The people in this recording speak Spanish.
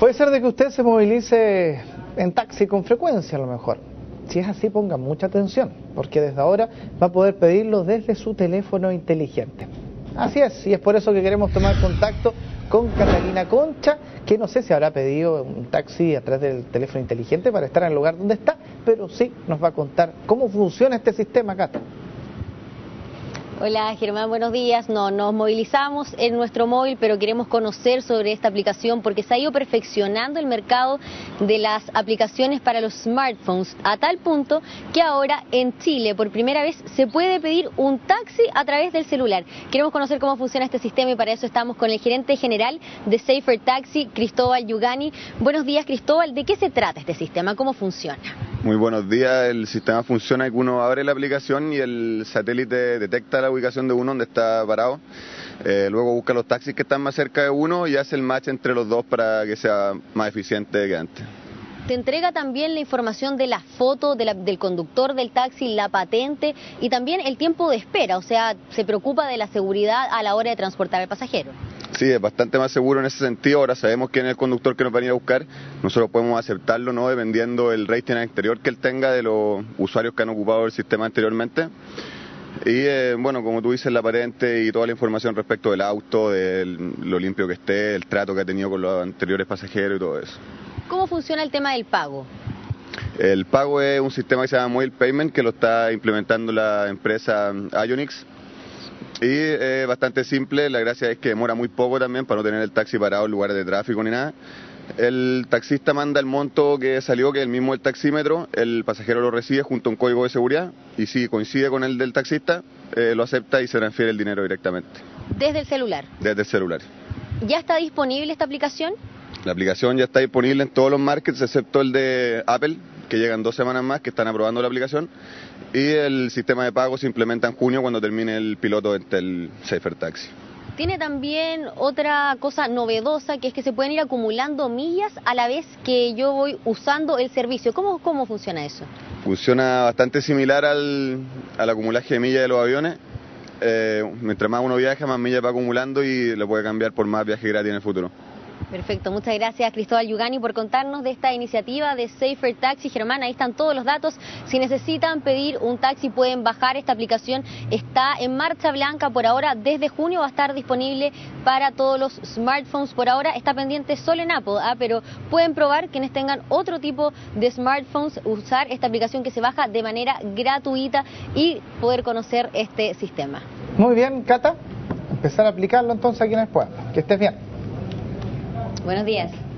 Puede ser de que usted se movilice en taxi con frecuencia a lo mejor. Si es así, ponga mucha atención, porque desde ahora va a poder pedirlo desde su teléfono inteligente. Así es, y es por eso que queremos tomar contacto con Catalina Concha, que no sé si habrá pedido un taxi a través del teléfono inteligente para estar en el lugar donde está, pero sí nos va a contar cómo funciona este sistema, Cata. Hola Germán, buenos días. No, nos movilizamos en nuestro móvil, pero queremos conocer sobre esta aplicación porque se ha ido perfeccionando el mercado de las aplicaciones para los smartphones a tal punto que ahora en Chile por primera vez se puede pedir un taxi a través del celular. Queremos conocer cómo funciona este sistema y para eso estamos con el gerente general de Safer Taxi, Cristóbal Yugani. Buenos días Cristóbal, ¿de qué se trata este sistema? ¿Cómo funciona? Muy buenos días, el sistema funciona que uno abre la aplicación y el satélite detecta la ubicación de uno donde está parado. Eh, luego busca los taxis que están más cerca de uno y hace el match entre los dos para que sea más eficiente que antes. Te entrega también la información de la foto del conductor del taxi, la patente y también el tiempo de espera, o sea, se preocupa de la seguridad a la hora de transportar al pasajero. Sí, es bastante más seguro en ese sentido. Ahora sabemos quién es el conductor que nos va a ir a buscar. Nosotros podemos aceptarlo, ¿no? Dependiendo del rating exterior que él tenga de los usuarios que han ocupado el sistema anteriormente. Y eh, bueno, como tú dices, la patente y toda la información respecto del auto, de lo limpio que esté, el trato que ha tenido con los anteriores pasajeros y todo eso. ¿Cómo funciona el tema del pago? El pago es un sistema que se llama Mobile Payment que lo está implementando la empresa Ionix. Y es bastante simple, la gracia es que demora muy poco también para no tener el taxi parado en lugares de tráfico ni nada. El taxista manda el monto que salió, que es el mismo del taxímetro, el pasajero lo recibe junto a un código de seguridad y si coincide con el del taxista, eh, lo acepta y se transfiere el dinero directamente. ¿Desde el celular? Desde el celular. ¿Ya está disponible esta aplicación? La aplicación ya está disponible en todos los markets, excepto el de Apple, que llegan dos semanas más, que están aprobando la aplicación. Y el sistema de pago se implementa en junio cuando termine el piloto del Safer Taxi. Tiene también otra cosa novedosa que es que se pueden ir acumulando millas a la vez que yo voy usando el servicio. ¿Cómo, cómo funciona eso? Funciona bastante similar al, al acumulaje de millas de los aviones. Eh, mientras más uno viaja, más millas va acumulando y lo puede cambiar por más viajes gratis en el futuro. Perfecto, muchas gracias Cristóbal Yugani por contarnos de esta iniciativa de Safer Taxi. Germán, ahí están todos los datos. Si necesitan pedir un taxi pueden bajar esta aplicación. Está en marcha blanca por ahora. Desde junio va a estar disponible para todos los smartphones. Por ahora está pendiente solo en Apple, ¿ah? pero pueden probar quienes tengan otro tipo de smartphones usar esta aplicación que se baja de manera gratuita y poder conocer este sistema. Muy bien, Cata. Empezar a aplicarlo entonces a quienes puedan. Que estés bien. Buenos días.